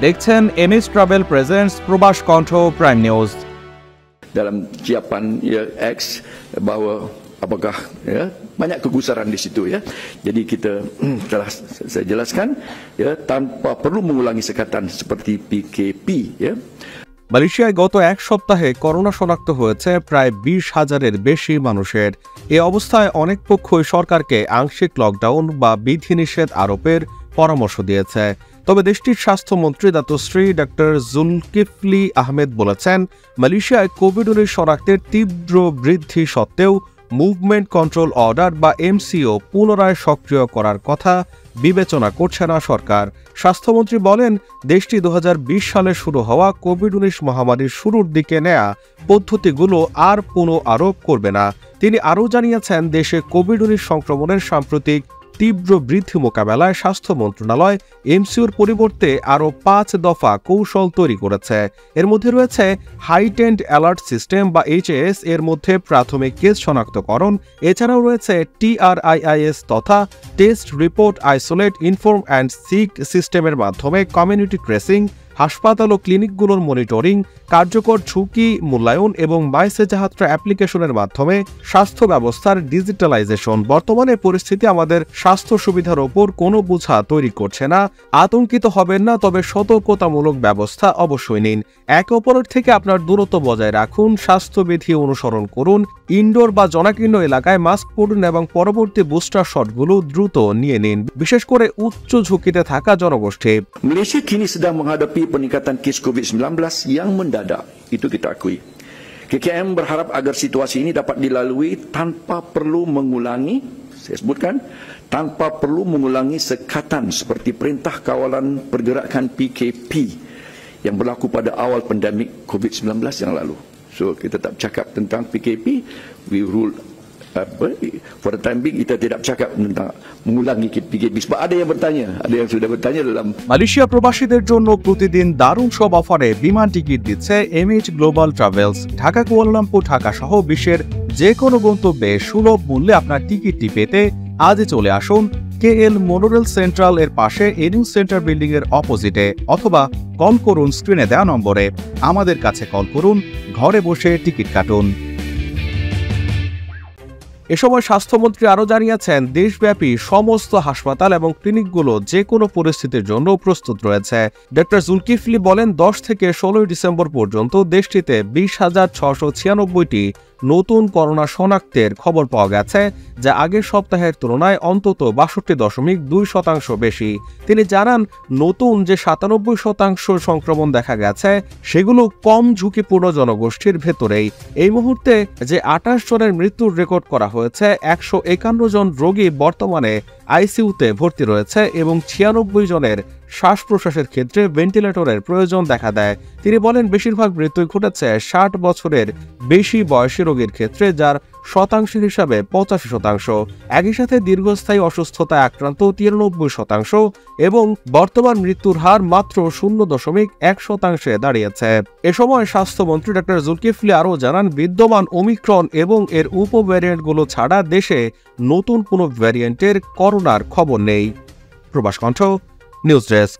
দেখছেন MS travel presents Probash Kantha prime news dalam siapan ya X bahawa apakah ya banyak kegusaran di situ ya. Jadi kita hmm, telah saya jelaskan ya tanpa perlu mengulangi sekatan seperti PKP ya. মালয়েশিয়ায় গত এক সপ্তাহে corona শনাক্ত হয়েছে প্রায় বিশ হাজারের বেশি মানুষের এ অবস্থায় অনেক পক্ষই সরকারকে আংশিক লকডাউন বা বিধিনিষেধ আরোপের পরামর্শ দিয়েছে তবে দেশটির স্বাস্থ্যমন্ত্রী দাতশ্রী ডক্টর জুলকিফলি আহমেদ বলেছেন, মালয়েশিয়ায় কোভিড উনিশ শনাক্তের তীব্র বৃদ্ধি সত্ত্বেও মুভমেন্ট কন্ট্রোল অর্ডার বা এমসিও পুনরায় সক্রিয় করার কথা বিবেচনা করছে না সরকার। স্বাস্থ্যমন্ত্রী বলেন, দেশটি দু হাজার বিশ সালে শুরু হওয়া কোভিড উনিশ মহামারীর শুরুর দিকে নেয়া পদ্ধতিগুলো আর পুনঃ আরোপ করবে না। তিনি আরও জানিয়েছেন, দেশে কোভিড উনিশ সংক্রমণের সাম্প্রতিক তীব্র বৃদ্ধি মোকাবেলায় স্বাস্থ্য মন্ত্রণালয়, এমসিউর পরিবর্তে আরও পাঁচ দফা কৌশল তৈরি করেছে। এর মধ্যে রয়েছে হাইটেন্ড অ্যালার্ট সিস্টেম বা এইচএস এর মধ্যে প্রাথমিক কেস শনাক্তকরণ, এছাড়াও রয়েছে টিআরআইআইএস তথা test report isolate, inform and seek সিস্টেমের মাধ্যমে কমিউনিটি ট্রেসিং হাসপাতাল ও ক্লিনিকগুলোর মনিটরিং, কার্যকর ঝুঁকি, মূল্যায়ন এবং মাইসেজাহাত্রা অ্যাপ্লিকেশনের মাধ্যমে স্বাস্থ্য ব্যবস্থার ডিজিটালাইজেশন। বর্তমানে পরিস্থিতি আমাদের স্বাস্থ্য সুবিধার ওপর কোনো বোঝা তৈরি করছে না। আতঙ্কিত হবেন না, তবে সতর্কতামূলক ব্যবস্থা অবশ্যই নিন। একে অপরের থেকে আপনার দূরত্ব বজায় রাখুন, স্বাস্থ্যবিধি অনুসরণ করুন, ইনডোর বা জনাকীর্ণ এলাকায় মাস্ক পরুন এবং পরবর্তী বুস্টার শটগুলো দ্রুত নিয়ে নিন। বিশেষ করে উচ্চ ঝুঁকিতে থাকা জনগোষ্ঠী। Peningkatan kes COVID-19 yang mendadak. Itu kita akui. KKM berharap agar situasi ini dapat dilalui tanpa perlu mengulangi, saya sebutkan, tanpa perlu mengulangi sekatan seperti perintah kawalan pergerakan PKP yang berlaku pada awal pandemik COVID-19 yang lalu. So kita tak bercakap tentang PKP, we rule apa, for the time being kita tidak bercakap tentang mengulangi PKP sebab ada yang bertanya, ada yang sudah bertanya dalam Malaysia প্রবাসীদের জন্য প্রতিদিন দারুণ সব অফারে বিমান ticket দিচ্ছে MH global travels Dhaka Kuala Lumpur Dhaka সহ বিশ্বের যে কোনো গন্তব্যে সুলভ মূল্যে আপনার টিকিটটি পেতে আজই চলে আসুন কে এল মোনোরেল সেন্ট্রাল এর পাশে এনিউ সেন্টার বিল্ডিং এর অপোজিটে অথবা কল করুন স্ক্রিনে দেওয়া নম্বরে। আমাদের কাছে কল করুন ঘরে বসে টিকিট কাটুন। এ সময় স্বাস্থ্যমন্ত্রী আরও জানিয়েছেন, দেশব্যাপী সমস্ত হাসপাতাল এবং ক্লিনিকগুলো যে কোনো পরিস্থিতির জন্য প্রস্তুত রয়েছে। ডক্টর জুলকিফলি বলেন, দশ থেকে ষোলোই ডিসেম্বর পর্যন্ত দেশটিতে বিশ হাজার ছশো ছিয়ানব্বইটি নতুন করোনা শনাক্তের খবর পাওয়া গেছে, যা আগের সপ্তাহের তুলনায় অন্তত বাষট্টি দশমিক দুই শতাংশ বেশি। তিনি জানান, নতুন যে সাতানব্বই শতাংশ সংক্রমণ দেখা গেছে, সেগুলো কম ঝুঁকিপূর্ণ জনগোষ্ঠীর ভেতরেই। এই মুহূর্তে যে আঠাশ জনের মৃত্যুর রেকর্ড করা হয়েছে, একশো একান্ন জন রোগী বর্তমানে আইসিইউতে ভর্তি রয়েছে এবং ছিয়ানব্বই জনের শ্বাস প্রশ্বাসের ক্ষেত্রে ভেন্টিলেটরের প্রয়োজন দেখা দেয়। তিনি বলেন, বেশিরভাগ মৃত্যুই ঘটেছে ষাট বছরের বেশি বয়সী রোগীর ক্ষেত্রে, যার শতাংশের হিসাবে পঁচাশি শতাংশ। একই সাথে দীর্ঘস্থায়ী অসুস্থতায় আক্রান্ত তিরানব্বই শতাংশ এবং বর্তমান মৃত্যুর হার মাত্র শূন্য দশমিক এক শতাংশে দাঁড়িয়েছে। এ সময় স্বাস্থ্যমন্ত্রী ডক্টর জুলকিফলি আরও জানান, বিদ্যমান ওমিক্রন এবং এর উপভ্যারিয়েন্টগুলো ছাড়া দেশে নতুন কোনো ভ্যারিয়েন্টের করোনার খবর নেই। প্রবাস কণ্ঠ নিউজ ডেস্ক